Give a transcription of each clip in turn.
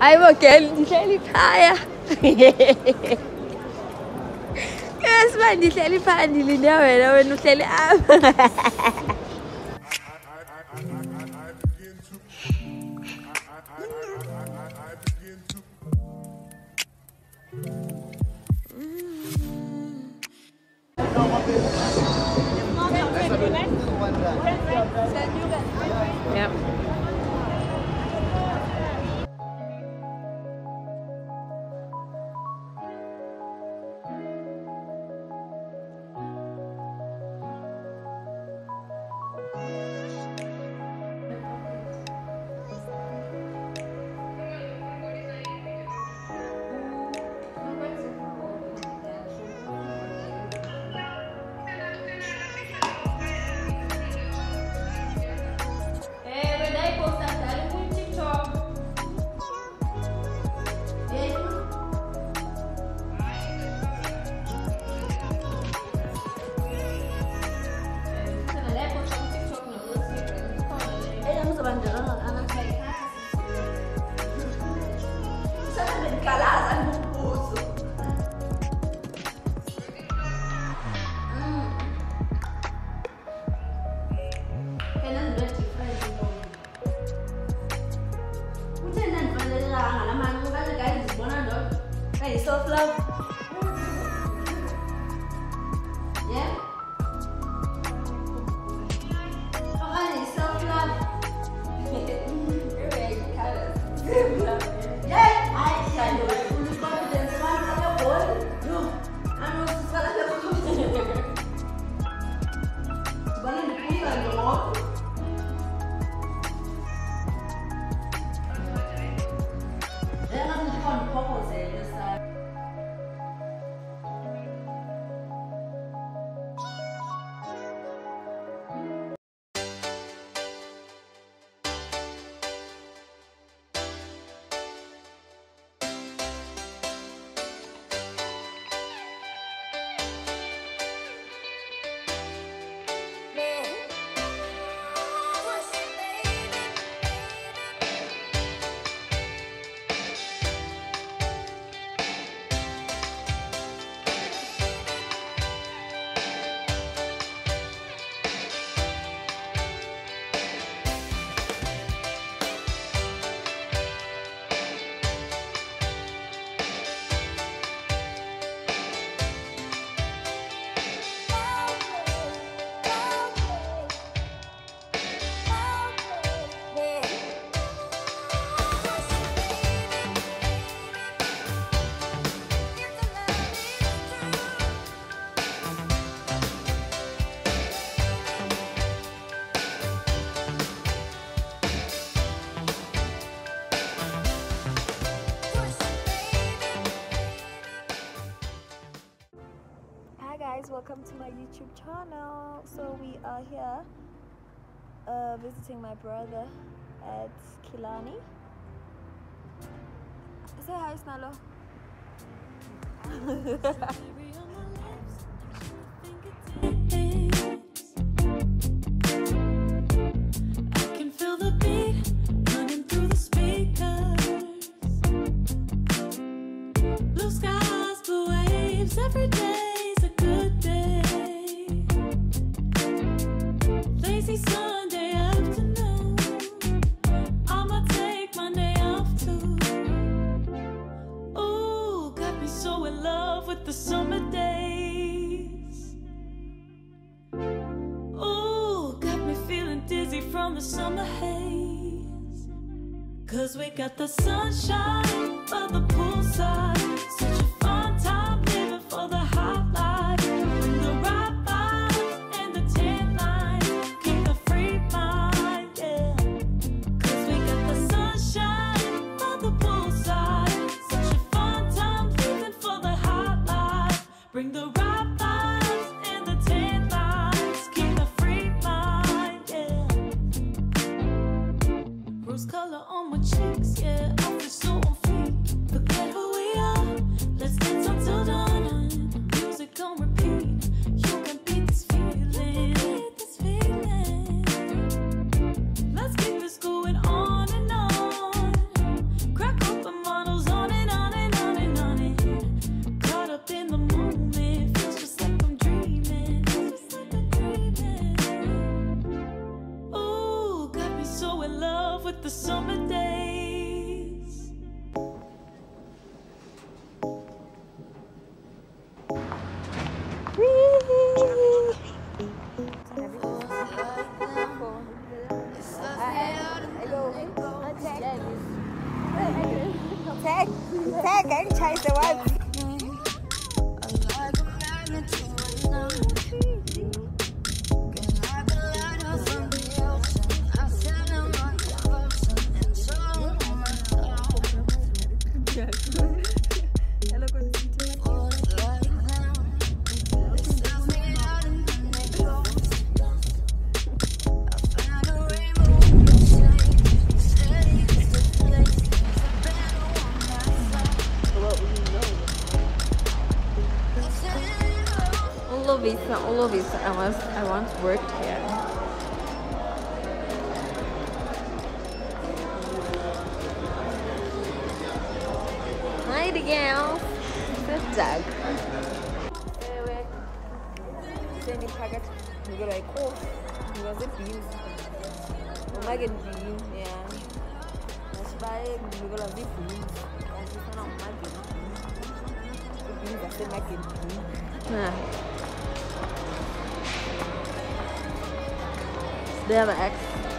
Ai, Kelly, nishalipaaya Yasma nihleli phaa ndilinde wena wena uhleli apha Yeah. YouTube channel. So we are here uh, visiting my brother at Kilani. Say hi, Snalo. love with the summer days. I once, I once worked here. Hi, the girls. Good dog. Send it packet. You go like, oh, you know the beans. My god, beans, yeah. That's why you go like the beans. That's just not my beans. The beans, I said my beans. Yeah. They have an ex.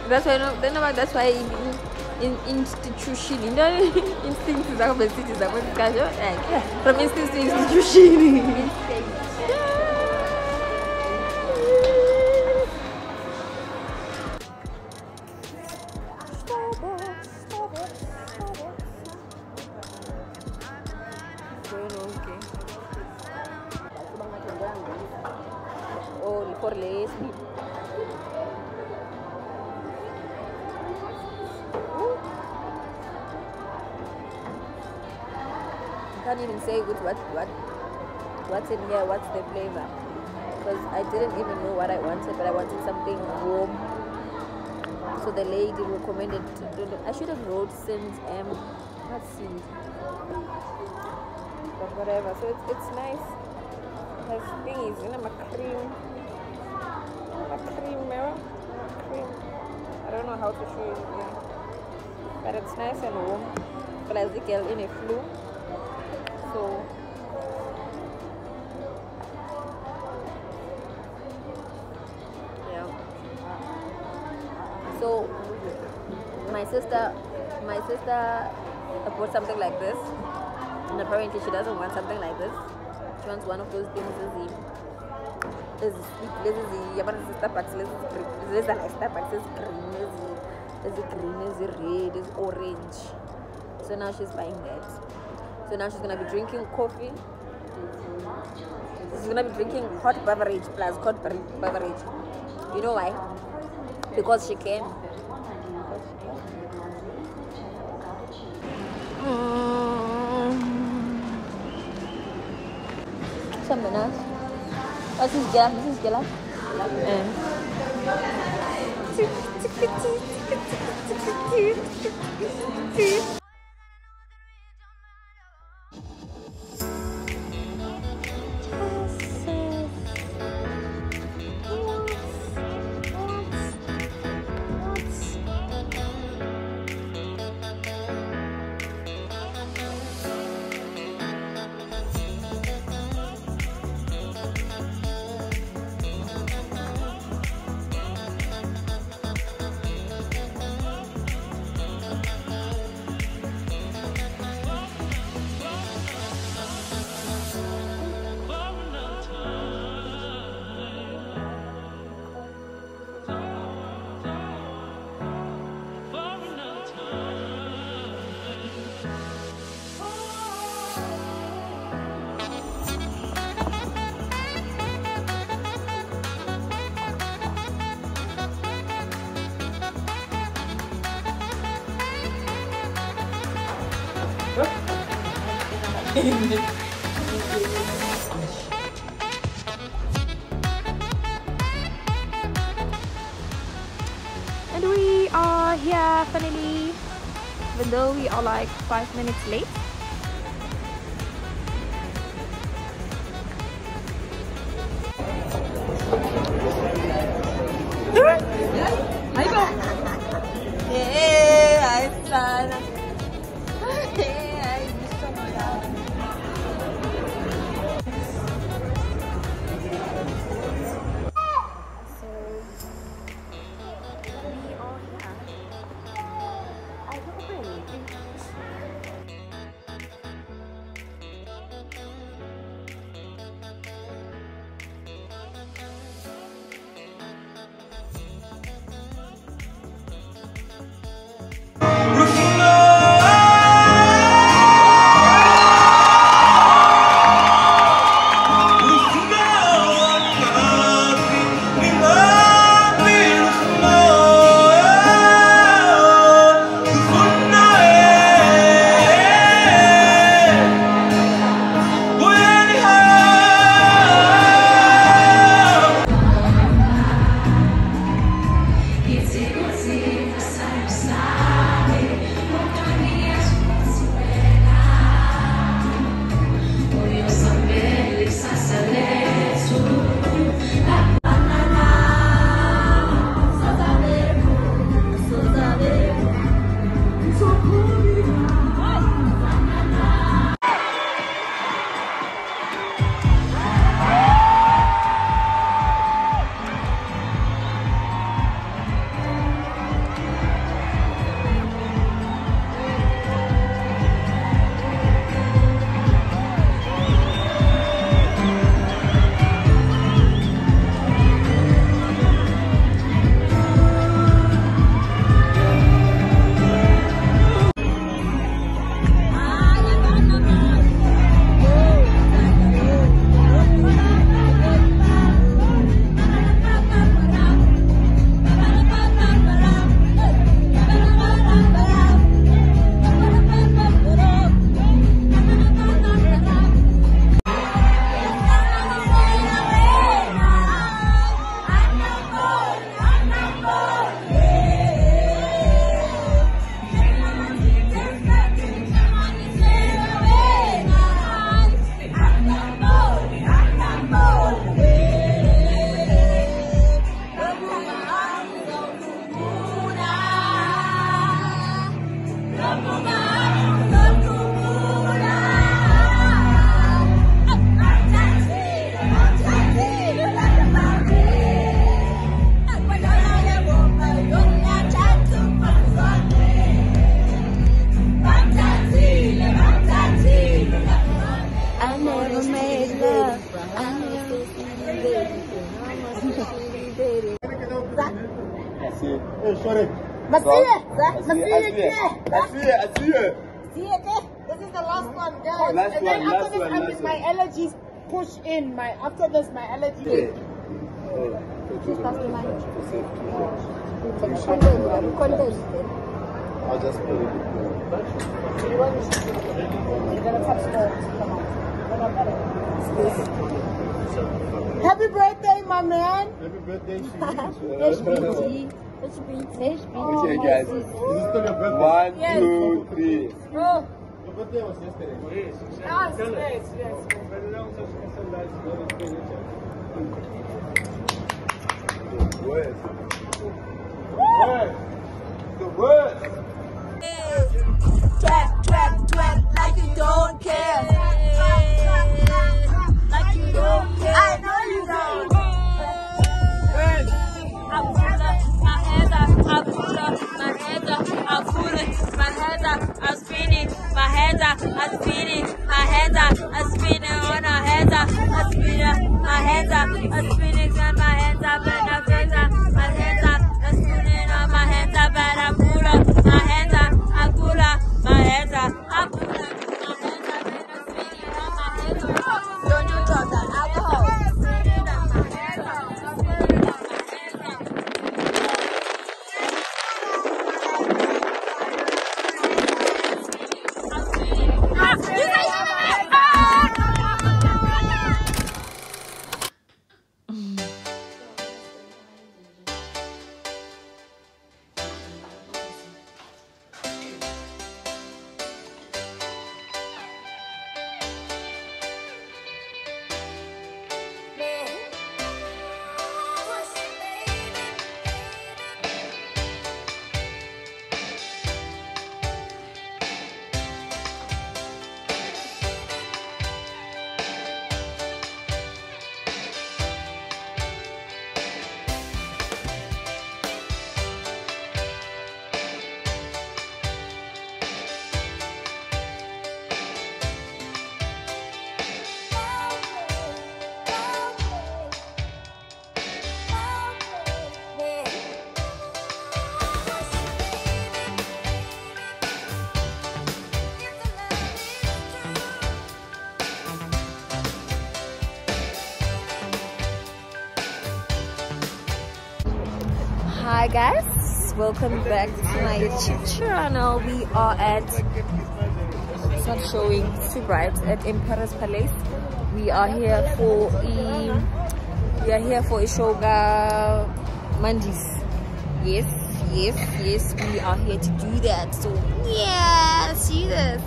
That's why, then about that's why in, in, in institution, you know, instinct is like from instinct to institution. So the lady recommended. I should have wrote since um, what seed? but whatever. So it's, it's nice. It has things, you know, my cream. My cream, mirror. Cream. I don't know how to show you. Yeah. But it's nice and warm. Classical in a flu. So sister bought something like this and apparently she doesn't want something like this. She wants one of those things is the is this is is green, is is red, is orange. So now she's buying that. So now she's gonna be drinking coffee. She's gonna be drinking hot beverage plus hot beverage. You know why? Because she can. Something else. Oh, this is. This is Gela. And we are here finally, even though we are like five minutes late. My allergies. Yeah. All right. Just pass the mic. Safe. Content, content. I'll just put it. You're gonna touch the. Happy birthday, my man. Happy birthday to HBT. HBT. Okay, guys. This is still your birthday. One, Yes. two, three. Oh, Your birthday was yesterday. yes, yes, yes. The worst. Worst. The worst. Twerk, twerk, twerk like you don't care. Like you don't care. I know you don't. I pull up, my hands up, I pull up, my hands up, I pull up, spin it on my hands up Hi guys, welcome back to my YouTube channel. We are at it's not showing too bright at Emperor's Palace. We are here for a we are here for a Shoga Mandis. Yes, yes, yes, we are here to do that. So yeah, see. This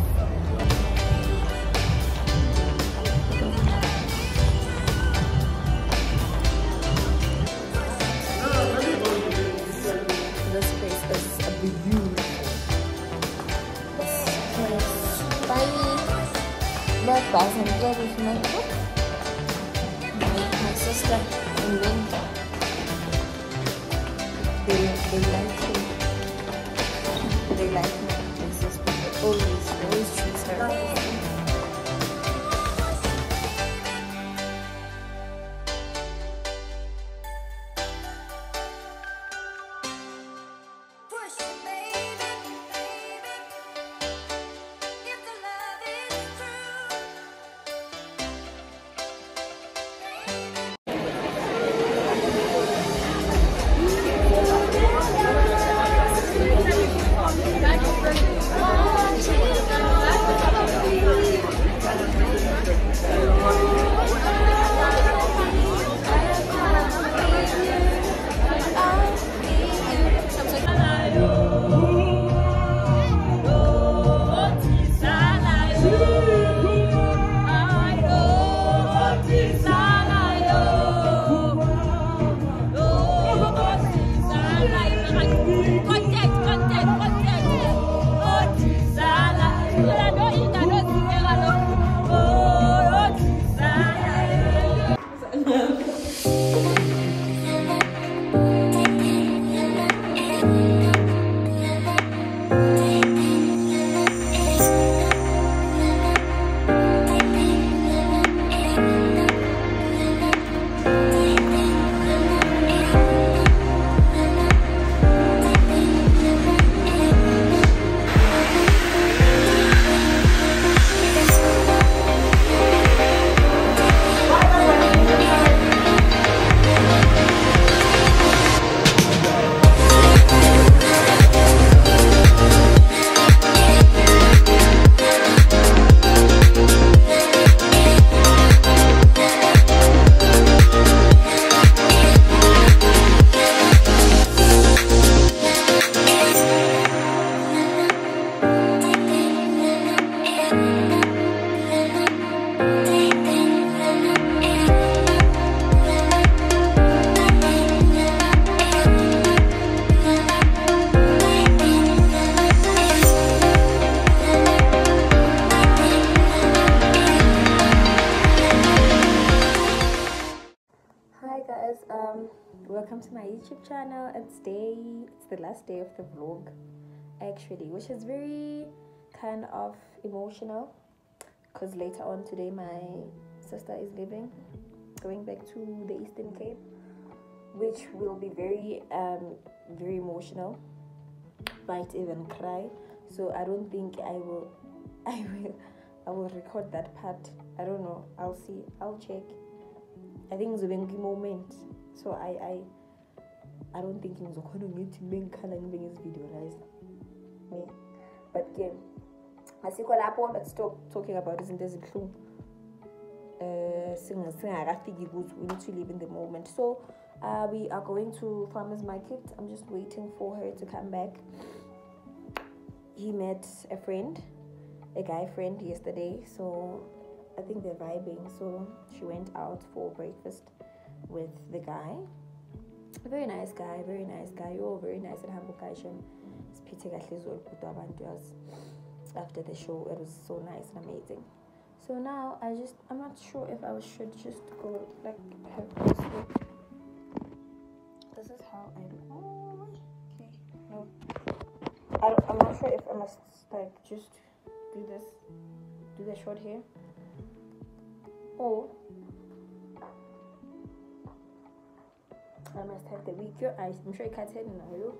Get with my my, my sister and then they emotional because later on today my sister is leaving, going back to the Eastern Cape, which will be very, um, very emotional. Might even cry. So I don't think I will, I will, I will record that part. I don't know. I'll see. I'll check. I think it's a moment. So I, I I don't think ngizokhona ngithi bengikhala ngibe ngizivideoize yeah. but ke asikho lapho stop talking about izinto ezibuhlungu uh singakafiki kuzo we need to live in the moment. So uh, we are going to farmers market. I'm just waiting for her to come back. He met a friend a guy friend yesterday. So i think they're vibing. So she went out for breakfast with the guy. A very nice guy very nice guy. You're very nice and humble guy siphethe kahle izolo abantu yazi after the show it was so nice and amazing. So now i just i'm not sure if i should just go like have this look. This is how i do okay no. I don't, i'm not sure if i must like just do this do the short hair. Or I must have the weaker eyes. I'm sure you can't tell now,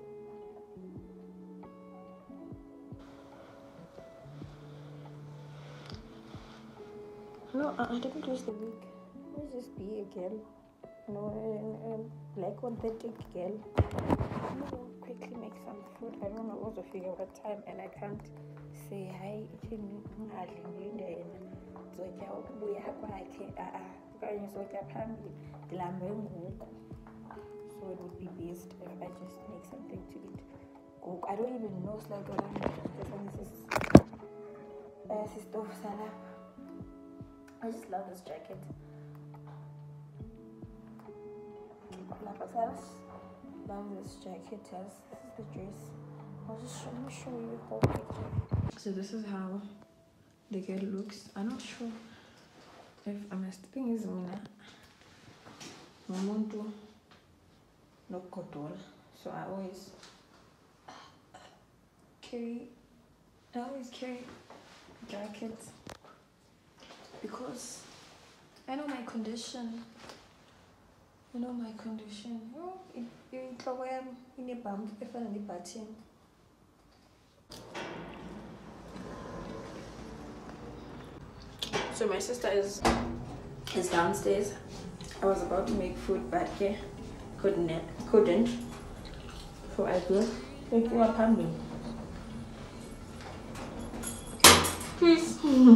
No, I, I didn't use the wig. Me just be a girl. No, a, a black authentic girl. I'm gonna quickly make some food. I don't know what to figure out time and I can't say hi. zotya ngoku uh, so it would be best if I just make something to eat. I don't even know like what I'm this is I just love this jacket. Love this jacket. This is the dress. I'll just show, let me show you the whole picture. So this is how the girl looks. I'm not sure if I'm thing is mina. Mamuntu nokugodola so i always carry i always carry jackets because i know my condition. You know my condition. You Oh, intloko yam inebhampu efana nebhathini so my sister is is downstairs. I was about to make food but yeah couldn't couldn't. So I take you up on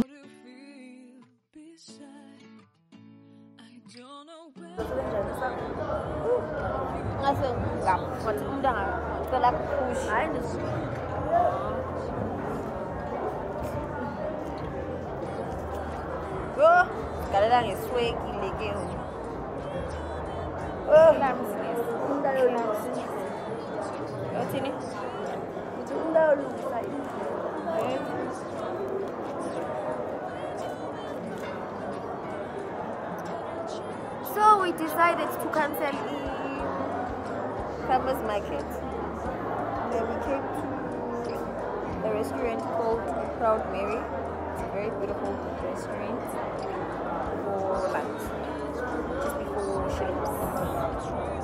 me please ngase ngathi umuntu angacela push hayi yo galela ngeswekile ke Oh? oh. So we decided to cancel the farmers market. Then we came to a restaurant called Proud Mary. It's a very beautiful restaurant for lunch just before she.